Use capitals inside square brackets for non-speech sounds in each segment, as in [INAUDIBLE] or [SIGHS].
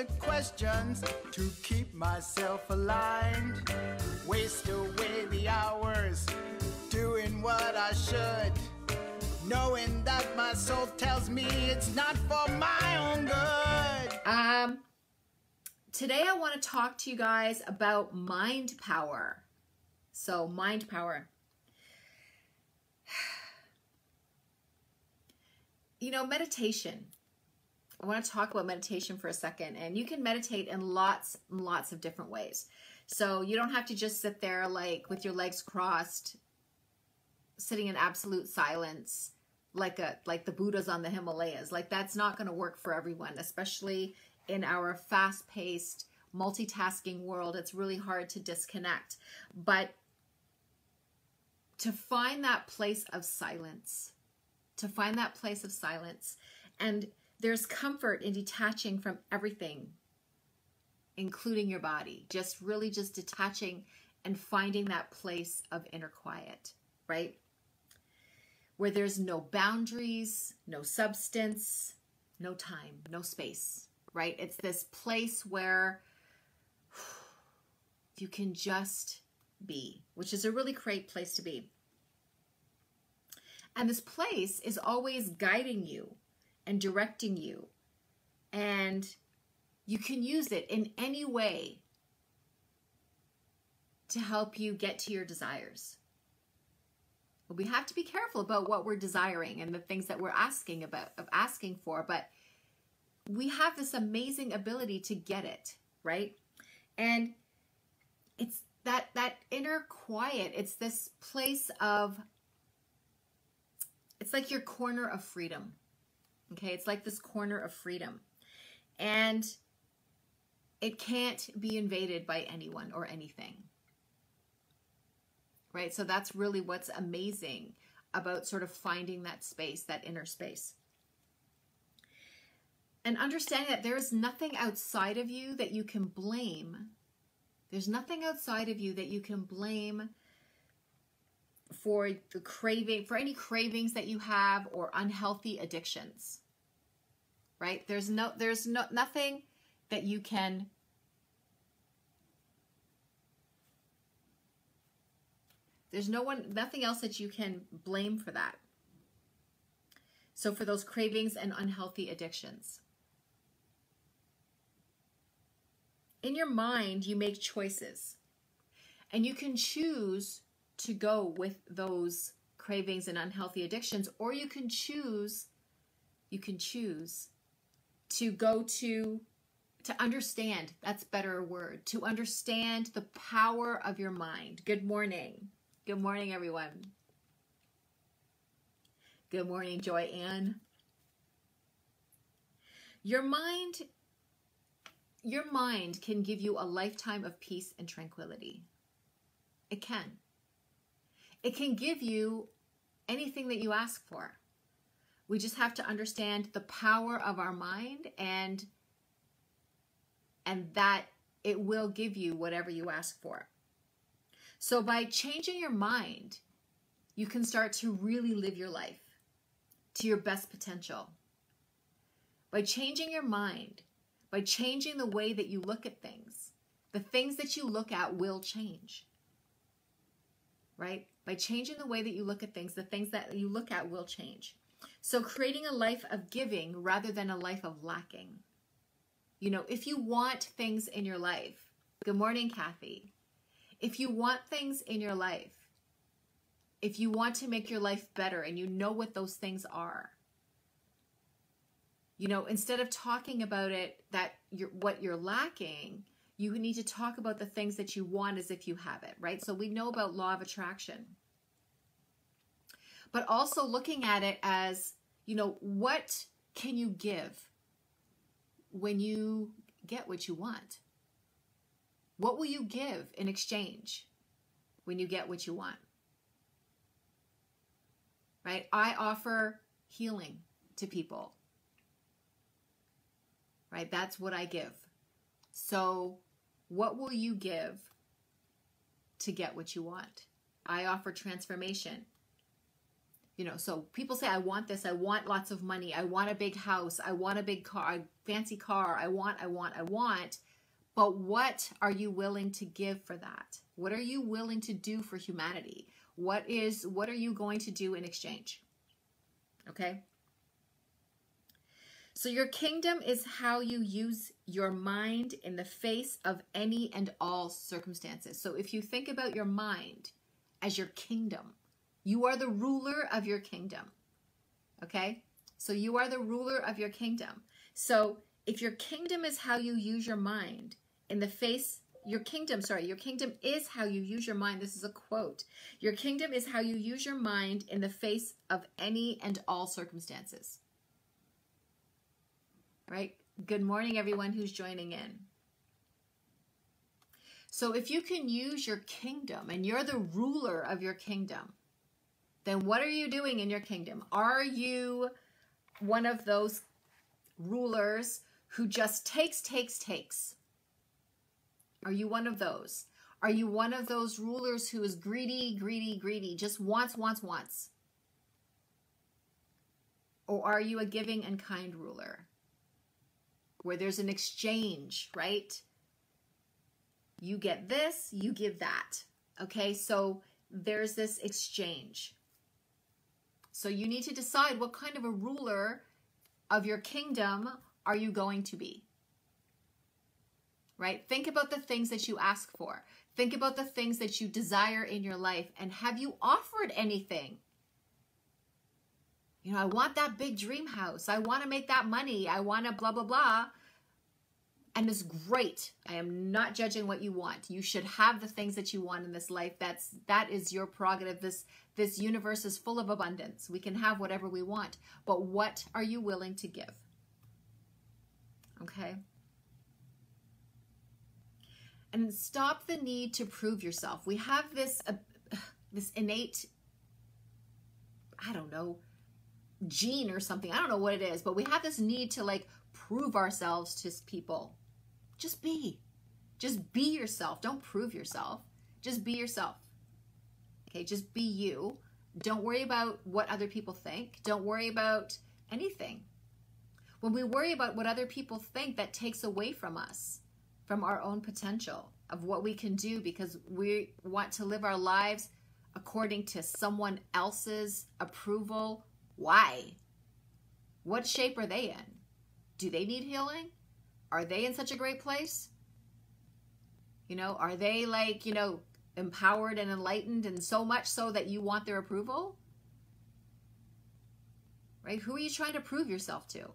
the questions to keep myself aligned. Waste away the hours doing what I should. Knowing that my soul tells me it's not for my own good. Um, today I want to talk to you guys about mind power. So, mind power. [SIGHS] You know, meditation. I want to talk about meditation for a second. And you can meditate in lots and lots of different ways. So, you don't have to just sit there like with your legs crossed, sitting in absolute silence like a like the buddhas on the himalayas like that's not going to work for everyone especially in our fast-paced multitasking world it's really hard to disconnect but to find that place of silence to find that place of silence and there's comfort in detaching from everything including your body just really just detaching and finding that place of inner quiet right where there's no boundaries, no substance, no time, no space, right? It's this place where you can just be, which is a really great place to be. And this place is always guiding you and directing you. And you can use it in any way to help you get to your desires. But we have to be careful about what we're desiring and the things that we're asking about of asking for, but we have this amazing ability to get it, right? And it's that that inner quiet, it's this place of it's like your corner of freedom. Okay? It's like this corner of freedom. And it can't be invaded by anyone or anything right? So that's really what's amazing about sort of finding that space, that inner space. And understanding that there is nothing outside of you that you can blame. There's nothing outside of you that you can blame for the craving, for any cravings that you have or unhealthy addictions. Right? There's no there's no nothing that you can There's no one, nothing else that you can blame for that. So for those cravings and unhealthy addictions. In your mind, you make choices. And you can choose to go with those cravings and unhealthy addictions, or you can choose, you can choose to go to to understand that's better word to understand the power of your mind good morning Good morning, everyone. Good morning, Joy Ann. Your mind, your mind can give you a lifetime of peace and tranquility. It can. It can give you anything that you ask for. We just have to understand the power of our mind and and that it will give you whatever you ask for. So by changing your mind, you can start to really live your life to your best potential. By changing your mind, by changing the way that you look at things, the things that you look at will change. Right? By changing the way that you look at things, the things that you look at will change. So creating a life of giving rather than a life of lacking. You know, if you want things in your life, good morning, Kathy. If you want things in your life, if you want to make your life better and you know what those things are, you know, instead of talking about it that you're what you're lacking, you need to talk about the things that you want as if you have it, right? So we know about law of attraction. But also looking at it as, you know, what can you give when you get what you want? What will you give in exchange when you get what you want? Right? I offer healing to people. Right? That's what I give. So, what will you give to get what you want? I offer transformation. You know, so people say, I want this, I want lots of money, I want a big house, I want a big car, a fancy car, I want, I want, I want. But what are you willing to give for that? What are you willing to do for humanity? What is what are you going to do in exchange? Okay? So your kingdom is how you use your mind in the face of any and all circumstances. So if you think about your mind as your kingdom, you are the ruler of your kingdom. Okay? So you are the ruler of your kingdom. So if your kingdom is how you use your mind in the face your kingdom, sorry, your kingdom is how you use your mind. This is a quote. Your kingdom is how you use your mind in the face of any and all circumstances. Right? Good morning, everyone who's joining in. So, if you can use your kingdom and you're the ruler of your kingdom, then what are you doing in your kingdom? Are you one of those rulers who just takes, takes, takes? Are you one of those? Are you one of those rulers who is greedy, greedy, greedy, just wants, wants, wants? Or are you a giving and kind ruler where there's an exchange, right? You get this, you give that. Okay, so there's this exchange. So you need to decide what kind of a ruler of your kingdom are you going to be? Right? Think about the things that you ask for. Think about the things that you desire in your life. And have you offered anything? You know, I want that big dream house. I want to make that money. I want to blah, blah, blah. And it's great. I am not judging what you want. You should have the things that you want in this life. That's that is your prerogative. This this universe is full of abundance. We can have whatever we want. But what are you willing to give? Okay? And stop the need to prove yourself. We have this uh, [SIGHS] this innate I don't know, gene or something. I don't know what it is, but we have this need to like prove ourselves to people. Just be. Just be yourself. Don't prove yourself. Just be yourself. Okay, just be you. Don't worry about what other people think. Don't worry about anything. When we worry about what other people think, that takes away from us, from our own potential of what we can do because we want to live our lives according to someone else's approval. Why? What shape are they in? Do they need healing? are they in such a great place? You know, are they like, you know, empowered and enlightened and so much so that you want their approval? Right? Who are you trying to prove yourself to?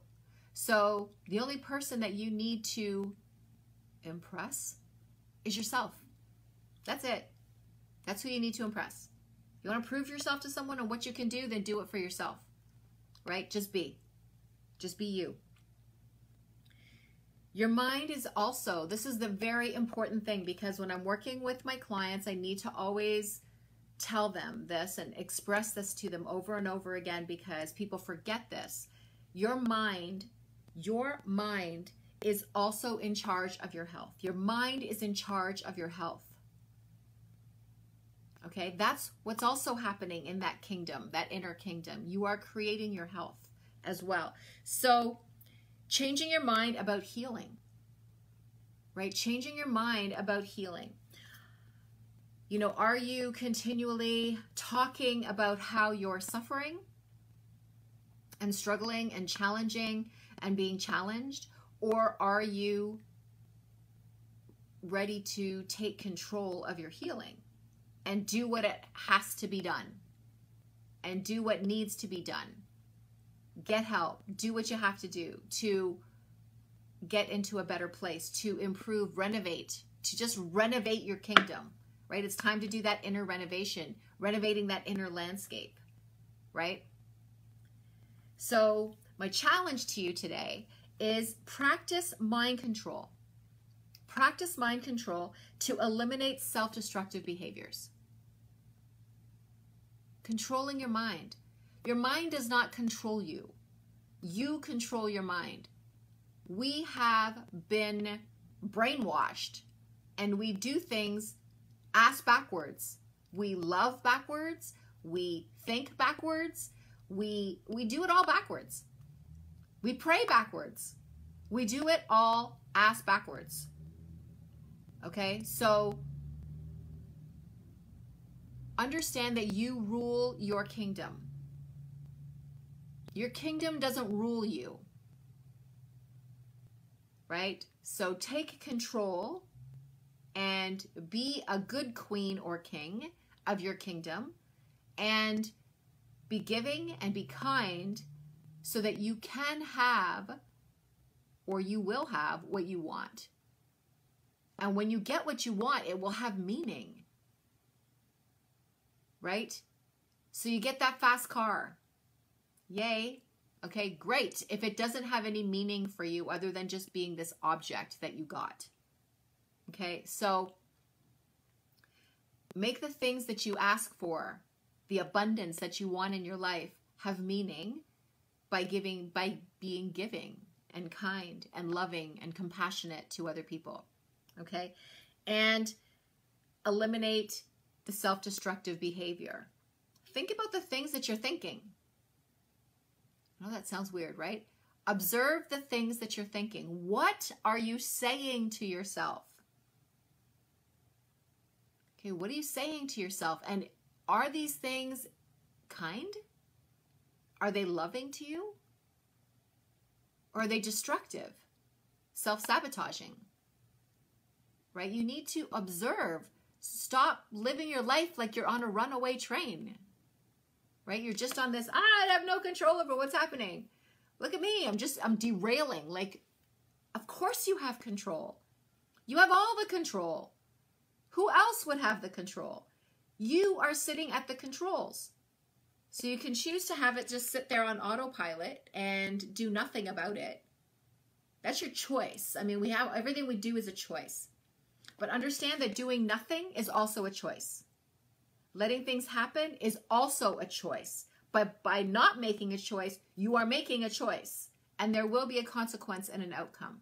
So the only person that you need to impress is yourself. That's it. That's who you need to impress. You want to prove yourself to someone and what you can do, then do it for yourself. Right? Just be. Just be you. Your mind is also, this is the very important thing because when I'm working with my clients, I need to always tell them this and express this to them over and over again because people forget this. Your mind, your mind is also in charge of your health. Your mind is in charge of your health. Okay, that's what's also happening in that kingdom, that inner kingdom. You are creating your health as well. So, Changing your mind about healing, right? Changing your mind about healing. You know, are you continually talking about how you're suffering and struggling and challenging and being challenged? Or are you ready to take control of your healing and do what it has to be done and do what needs to be done? get help, do what you have to do to get into a better place, to improve, renovate, to just renovate your kingdom, right? It's time to do that inner renovation, renovating that inner landscape, right? So, my challenge to you today is practice mind control. Practice mind control to eliminate self destructive behaviors. Controlling your mind. Your mind does not control you. You control your mind. We have been brainwashed and we do things ass backwards. We love backwards. We think backwards. We we do it all backwards. We pray backwards. We do it all ass backwards. Okay? So understand that you rule your kingdom. Your kingdom doesn't rule you. Right? So take control and be a good queen or king of your kingdom and be giving and be kind so that you can have or you will have what you want. And when you get what you want, it will have meaning. Right? So you get that fast car. Yay. Okay, great. If it doesn't have any meaning for you other than just being this object that you got. Okay, so make the things that you ask for, the abundance that you want in your life, have meaning by giving by being giving and kind and loving and compassionate to other people. Okay? And eliminate the self-destructive behavior. Think about the things that you're thinking. I know that sounds weird, right? Observe the things that you're thinking. What are you saying to yourself? Okay, what are you saying to yourself? And are these things kind? Are they loving to you? Or are they destructive, self sabotaging? Right? You need to observe. Stop living your life like you're on a runaway train. Right? You're just on this, ah, I have no control over what's happening. Look at me. I'm just, I'm derailing. Like, of course you have control. You have all the control. Who else would have the control? You are sitting at the controls. So you can choose to have it just sit there on autopilot and do nothing about it. That's your choice. I mean, we have everything we do is a choice. But understand that doing nothing is also a choice. Letting things happen is also a choice. But by not making a choice, you are making a choice. And there will be a consequence and an outcome.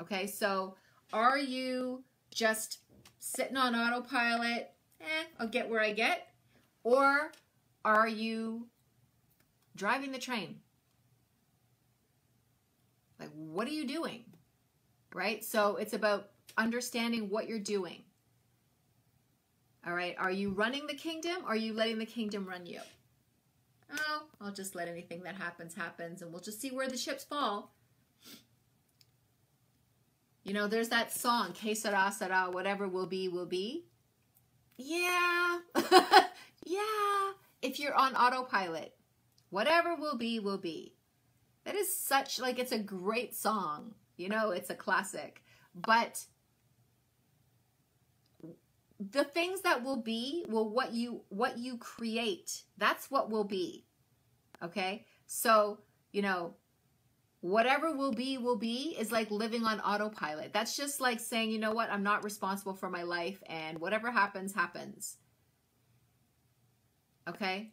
Okay, so are you just sitting on autopilot? Eh, I'll get where I get. Or are you driving the train? Like, what are you doing? Right? So it's about understanding what you're doing. All right. Are you running the kingdom or are you letting the kingdom run you? Oh, I'll just let anything that happens happens and we'll just see where the chips fall. You know, there's that song, Que sera, sera, whatever will be, will be. Yeah. [LAUGHS] yeah if you're on autopilot. Whatever will be, will be. That is such, like, it's a great song. You know, it's a classic. But the things that will be will what you what you create. That's what will be. Okay? So you know whatever will be will be is like living on autopilot. That's just like saying you know what? I'm not responsible for my life and whatever happens happens. Okay?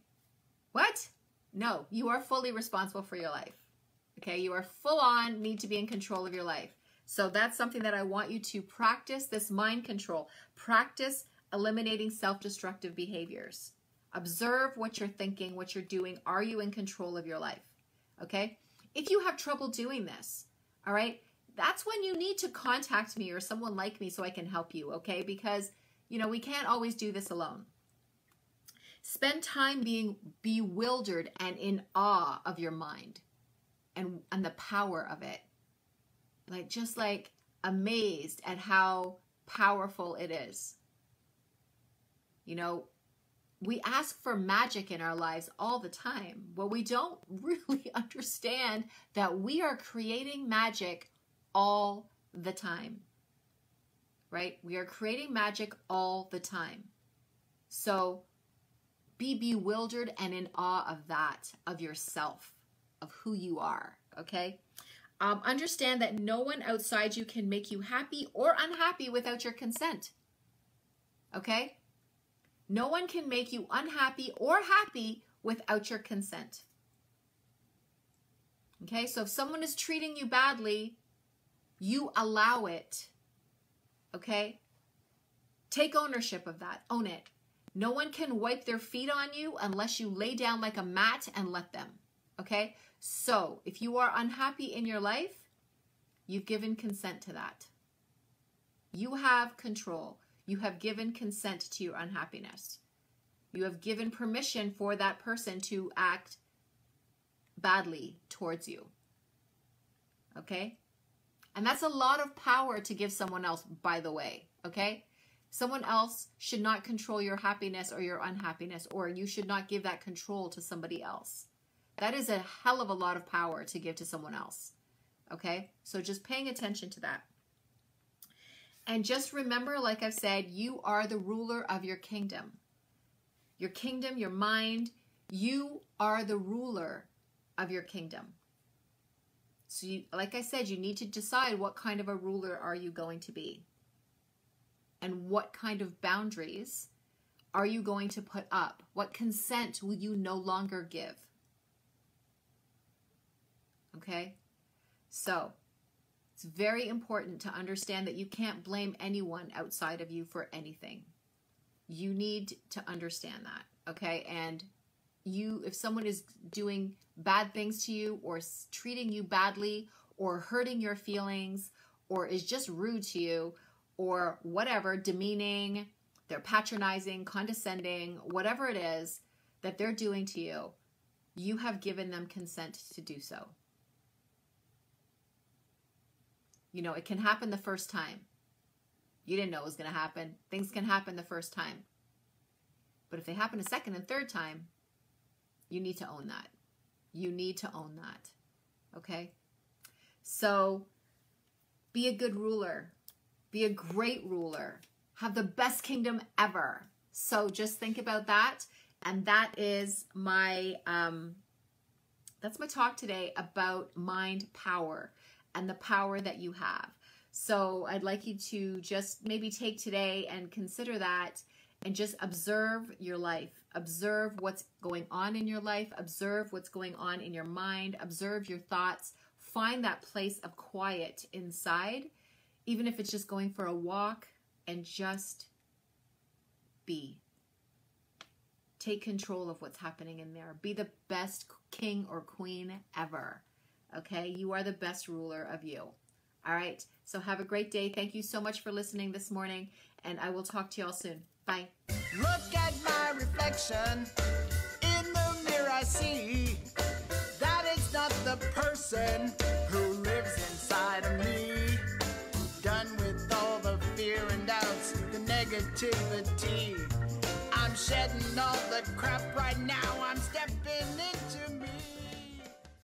What? No, you are fully responsible for your life. Okay, you are full on need to be in control of your life. So that's something that I want you to practice this mind control. Practice eliminating self destructive behaviors. Observe what you're thinking, what you're doing. Are you in control of your life? Okay? If you have trouble doing this, all right, that's when you need to contact me or someone like me so I can help you, okay? Because, you know, we can't always do this alone. Spend time being bewildered and in awe of your mind and, and the power of it. Like, just like amazed at how powerful it is. You know, we ask for magic in our lives all the time. Well, we don't [LAUGHS] really understand that we are creating magic all the time. Right? We are creating magic all the time. So be bewildered and in awe of that, of yourself, of who you are, okay? Um, understand that no one outside you can make you happy or unhappy without your consent, okay? No one can make you unhappy or happy without your consent. Okay, so if someone is treating you badly, you allow it. Okay? Take ownership of that. Own it. No one can wipe their feet on you unless you lay down like a mat and let them. Okay? So, if you are unhappy in your life, you've given consent to that. You have control. You have given consent to your unhappiness. You have given permission for that person to act badly towards you. Okay? And that's a lot of power to give someone else, by the way. Okay? Someone else should not control your happiness or your unhappiness, or you should not give that control to somebody else. That is a hell of a lot of power to give to someone else. Okay? So just paying attention to that. And just remember, like I've said, you are the ruler of your kingdom. Your kingdom, your mind, you are the ruler of your kingdom. So, you, like I said, you need to decide what kind of a ruler are you going to be? And what kind of boundaries are you going to put up? What consent will you no longer give? Okay? So, it's very important to understand that you can't blame anyone outside of you for anything. You need to understand that, okay? And you if someone is doing bad things to you or treating you badly or hurting your feelings or is just rude to you or whatever, demeaning, they're patronizing, condescending, whatever it is that they're doing to you, you have given them consent to do so. You know, it can happen the first time. You didn't know it was going to happen. Things can happen the first time. But if they happen a second and third time, you need to own that. You need to own that. Okay? So be a good ruler. Be a great ruler. Have the best kingdom ever. So just think about that. And that is my um that's my talk today about mind power and the power that you have. So I'd like you to just maybe take today and consider that and just observe your life. Observe what's going on in your life. Observe what's going on in your mind. Observe your thoughts. Find that place of quiet inside, even if it's just going for a walk and just be. Take control of what's happening in there. Be the best king or queen ever. Okay? You are the best ruler of you. All right. So have a great day. Thank you so much for listening this morning, and I will talk to you all soon. Bye. Look at my reflection in the mirror. I see not the person who lives inside of me. Done with all the fear and doubts, the negativity. I'm shedding all the crap right now. I'm